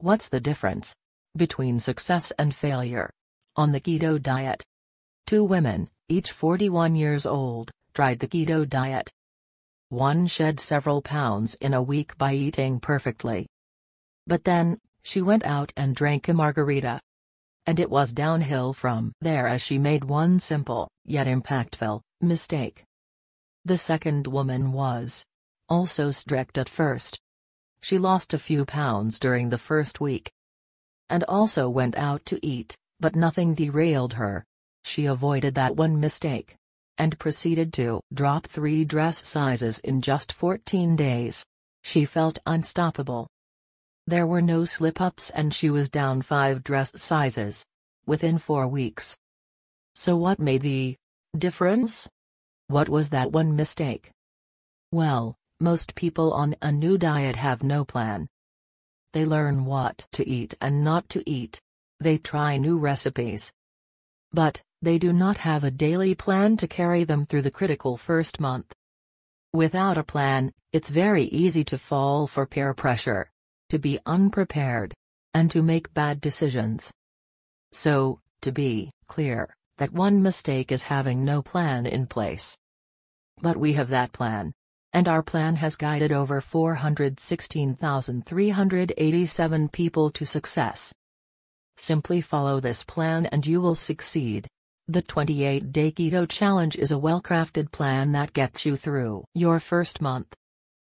What's the difference between success and failure on the keto diet? Two women, each 41 years old, tried the keto diet. One shed several pounds in a week by eating perfectly. But then, she went out and drank a margarita. And it was downhill from there as she made one simple, yet impactful, mistake. The second woman was also strict at first. She lost a few pounds during the first week. And also went out to eat, but nothing derailed her. She avoided that one mistake. And proceeded to drop three dress sizes in just 14 days. She felt unstoppable. There were no slip-ups and she was down five dress sizes. Within four weeks. So what made the difference? What was that one mistake? Well, most people on a new diet have no plan. They learn what to eat and not to eat. They try new recipes. But, they do not have a daily plan to carry them through the critical first month. Without a plan, it's very easy to fall for peer pressure to be unprepared, and to make bad decisions. So, to be clear, that one mistake is having no plan in place. But we have that plan. And our plan has guided over 416,387 people to success. Simply follow this plan and you will succeed. The 28 Day Keto Challenge is a well crafted plan that gets you through your first month.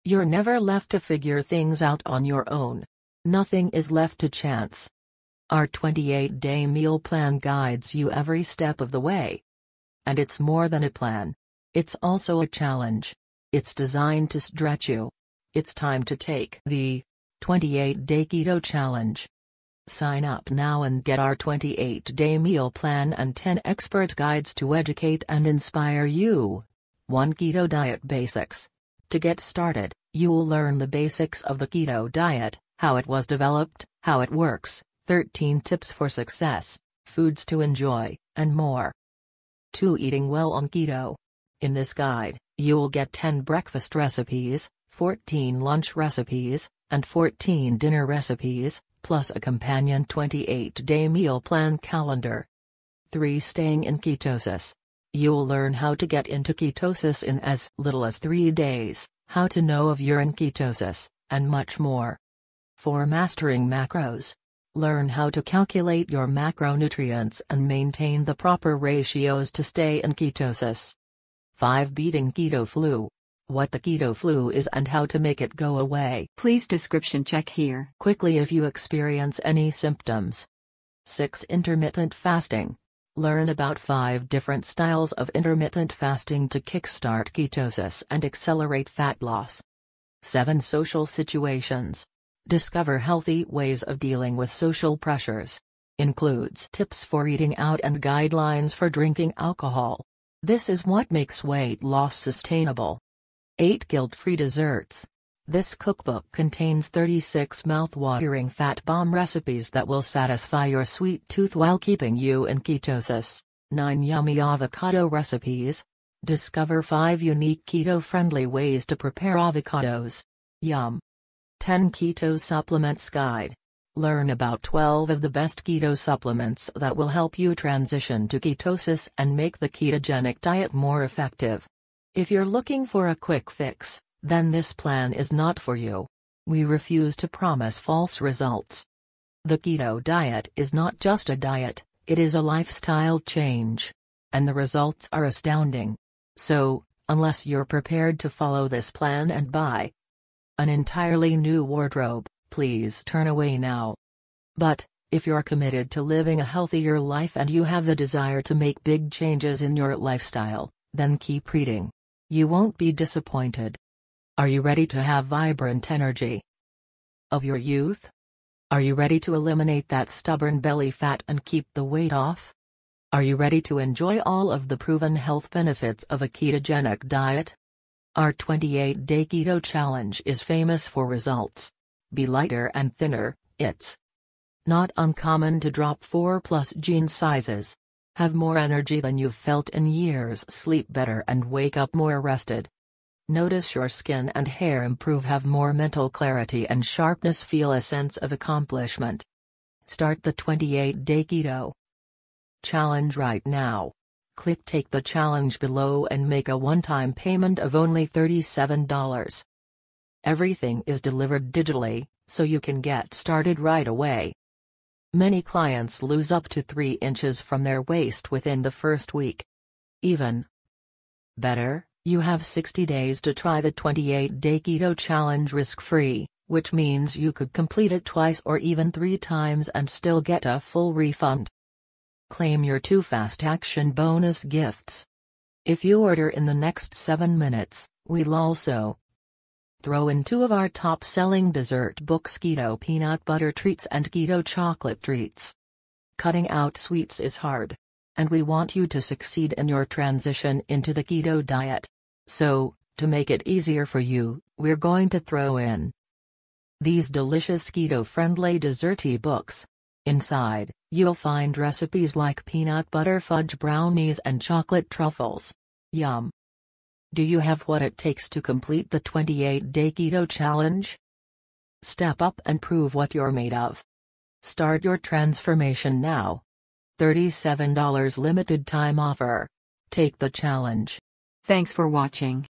You're never left to figure things out on your own. Nothing is left to chance. Our 28 day meal plan guides you every step of the way. And it's more than a plan. It's also a challenge. It's designed to stretch you. It's time to take the 28 day keto challenge. Sign up now and get our 28 day meal plan and 10 expert guides to educate and inspire you. 1 Keto Diet Basics. To get started, you'll learn the basics of the keto diet, how it was developed, how it works, 13 tips for success, foods to enjoy, and more. 2. Eating well on keto. In this guide, you'll get 10 breakfast recipes, 14 lunch recipes, and 14 dinner recipes, plus a companion 28 day meal plan calendar. 3. Staying in ketosis. You'll learn how to get into ketosis in as little as 3 days, how to know if you're in ketosis, and much more. For mastering macros. Learn how to calculate your macronutrients and maintain the proper ratios to stay in ketosis. 5. Beating keto flu. What the keto flu is and how to make it go away. Please description check here. Quickly if you experience any symptoms. 6. Intermittent fasting. Learn about 5 different styles of intermittent fasting to kickstart ketosis and accelerate fat loss. 7. Social situations. Discover healthy ways of dealing with social pressures. Includes tips for eating out and guidelines for drinking alcohol. This is what makes weight loss sustainable. 8 Guilt-free desserts. This cookbook contains 36 mouth-watering fat bomb recipes that will satisfy your sweet tooth while keeping you in ketosis. 9 Yummy avocado recipes. Discover 5 unique keto-friendly ways to prepare avocados. Yum. 10 Keto Supplements Guide. Learn about 12 of the best keto supplements that will help you transition to ketosis and make the ketogenic diet more effective. If you're looking for a quick fix, then this plan is not for you. We refuse to promise false results. The keto diet is not just a diet, it is a lifestyle change. And the results are astounding. So, unless you're prepared to follow this plan and buy an entirely new wardrobe, please turn away now. But, if you're committed to living a healthier life and you have the desire to make big changes in your lifestyle, then keep reading. You won't be disappointed. Are you ready to have vibrant energy of your youth? Are you ready to eliminate that stubborn belly fat and keep the weight off? Are you ready to enjoy all of the proven health benefits of a ketogenic diet? Our 28 Day Keto Challenge is famous for results. Be lighter and thinner, it's not uncommon to drop 4 plus jean sizes. Have more energy than you've felt in years, sleep better, and wake up more rested. Notice your skin and hair improve, have more mental clarity and sharpness, feel a sense of accomplishment. Start the 28 day keto challenge right now. Click Take the challenge below and make a one time payment of only $37. Everything is delivered digitally, so you can get started right away. Many clients lose up to 3 inches from their waist within the first week. Even better, you have 60 days to try the 28 day keto challenge risk free, which means you could complete it twice or even three times and still get a full refund. Claim your two Fast Action bonus gifts. If you order in the next 7 minutes, we'll also throw in two of our top selling dessert books Keto Peanut Butter Treats and Keto Chocolate Treats. Cutting out sweets is hard. And we want you to succeed in your transition into the keto diet. So, to make it easier for you, we're going to throw in these delicious keto friendly desserty books. Inside, you'll find recipes like peanut butter fudge brownies and chocolate truffles. Yum! Do you have what it takes to complete the 28 day keto challenge? Step up and prove what you're made of. Start your transformation now. $37 limited time offer. Take the challenge. Thanks for watching.